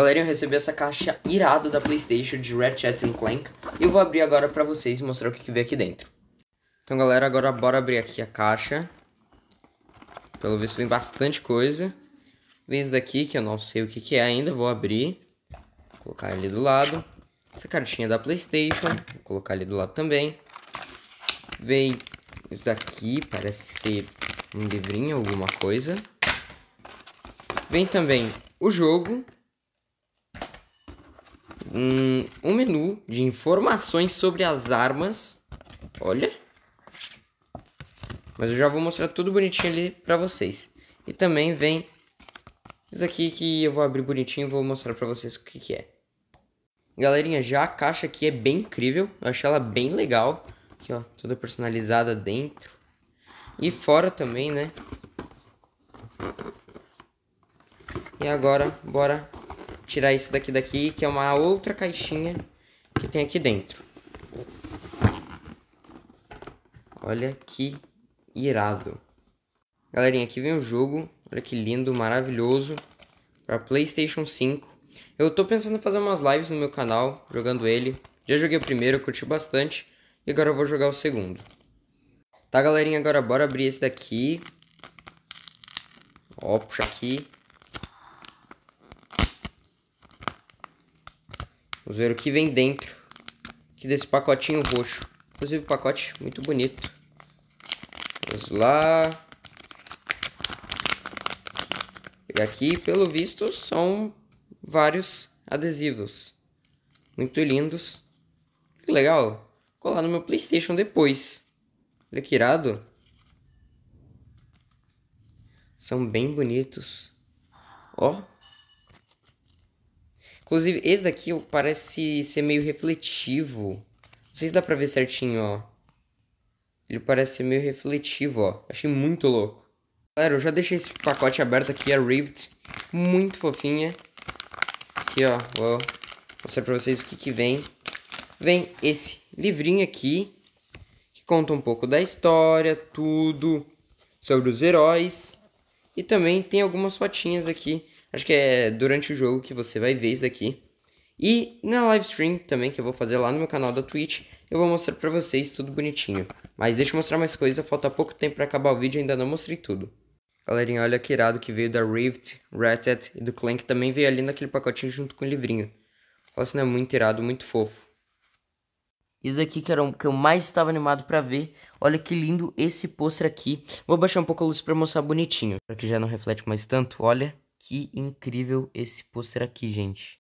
Galerinha, eu recebi essa caixa irada da Playstation de Ratchet Clank. E eu vou abrir agora pra vocês e mostrar o que, que vem aqui dentro. Então, galera, agora bora abrir aqui a caixa. Pelo visto vem bastante coisa. Vem isso daqui, que eu não sei o que, que é ainda, vou abrir. Vou colocar ali do lado. Essa cartinha da Playstation, vou colocar ali do lado também. Vem isso daqui, parece ser um livrinho, alguma coisa. Vem também o jogo. Um, um menu de informações sobre as armas. Olha. Mas eu já vou mostrar tudo bonitinho ali pra vocês. E também vem isso aqui que eu vou abrir bonitinho e vou mostrar pra vocês o que, que é. Galerinha, já a caixa aqui é bem incrível. Eu achei ela bem legal. Aqui, ó, toda personalizada dentro. E fora também, né? E agora, bora tirar isso daqui daqui, que é uma outra caixinha que tem aqui dentro. Olha que irado. Galerinha, aqui vem o jogo. Olha que lindo, maravilhoso. Para PlayStation 5. Eu tô pensando em fazer umas lives no meu canal, jogando ele. Já joguei o primeiro, curti bastante. E agora eu vou jogar o segundo. Tá, galerinha, agora bora abrir esse daqui. Ó, puxa aqui. Vamos ver o que vem dentro aqui desse pacotinho roxo. Inclusive, pacote muito bonito. Vamos lá. Pegar aqui, pelo visto, são vários adesivos. Muito lindos. Que legal. Vou colar no meu Playstation depois. Olha que irado. São bem bonitos. Ó. Inclusive, esse daqui parece ser meio refletivo. Não sei se dá pra ver certinho, ó. Ele parece ser meio refletivo, ó. Achei muito louco. Galera, eu já deixei esse pacote aberto aqui, a Rivet. Muito fofinha. Aqui, ó. Vou mostrar pra vocês o que que vem. Vem esse livrinho aqui. Que conta um pouco da história, tudo. Sobre os heróis. E também tem algumas fotinhas aqui. Acho que é durante o jogo que você vai ver isso daqui. E na live stream também, que eu vou fazer lá no meu canal da Twitch, eu vou mostrar pra vocês tudo bonitinho. Mas deixa eu mostrar mais coisa, falta pouco tempo pra acabar o vídeo e ainda não mostrei tudo. Galerinha, olha que irado que veio da Rift, Ratchet e do Clank também veio ali naquele pacotinho junto com o livrinho. Fala assim, é muito irado, muito fofo. Isso aqui que era o que eu mais estava animado pra ver. Olha que lindo esse pôster aqui. Vou baixar um pouco a luz pra mostrar bonitinho. Pra que já não reflete mais tanto. Olha que incrível esse pôster aqui, gente.